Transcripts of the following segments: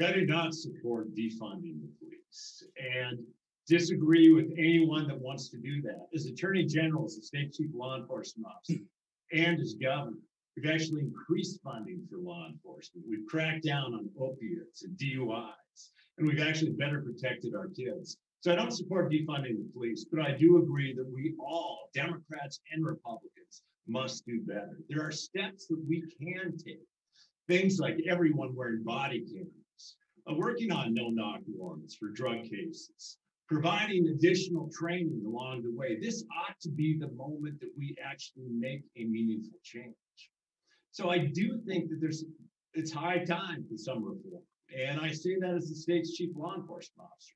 I do not support defunding the police and disagree with anyone that wants to do that. As Attorney General, as the state chief law enforcement officer, and as governor, we've actually increased funding for law enforcement. We've cracked down on opiates and DUIs, and we've actually better protected our kids. So I don't support defunding the police, but I do agree that we all, Democrats and Republicans, must do better. There are steps that we can take. Things like everyone wearing body cameras, working on no knock warrants for drug cases, providing additional training along the way. This ought to be the moment that we actually make a meaningful change. So I do think that there's it's high time for some reform. And I say that as the state's chief law enforcement officer.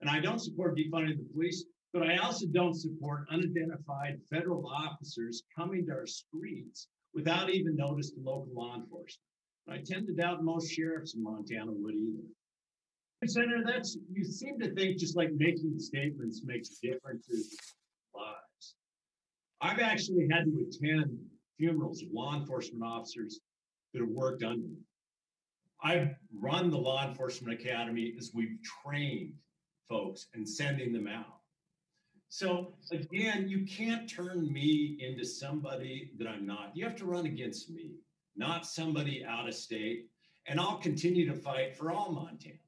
And I don't support defunding the police, but I also don't support unidentified federal officers coming to our streets without even notice to local law enforcement. I tend to doubt most sheriffs in Montana would either. Senator, that's you seem to think just like making statements makes differences in lives. I've actually had to attend funerals of law enforcement officers that have worked under me. I've run the law enforcement academy as we've trained folks and sending them out. So again, you can't turn me into somebody that I'm not. You have to run against me, not somebody out of state. And I'll continue to fight for all Montana.